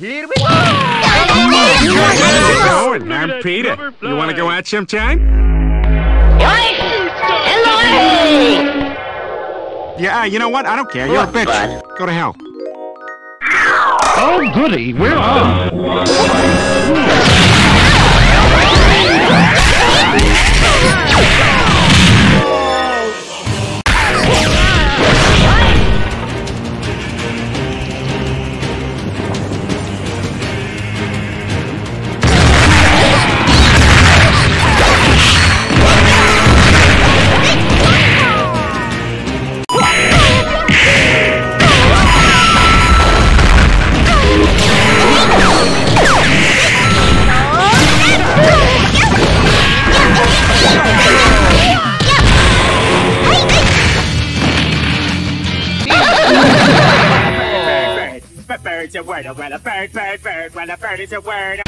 Here we go! How's going? I'm Peter. You want to go out sometime? Yeah, you know what? I don't care. You're a bitch. bud? Go to hell. Oh, goody, we're on. Bird, bird's a word, oh, well, a bird, bird, bird, well, a bird is a word.